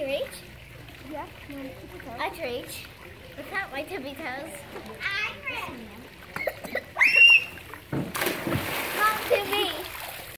you reach? Yeah. I can reach. Without my tippy toes. I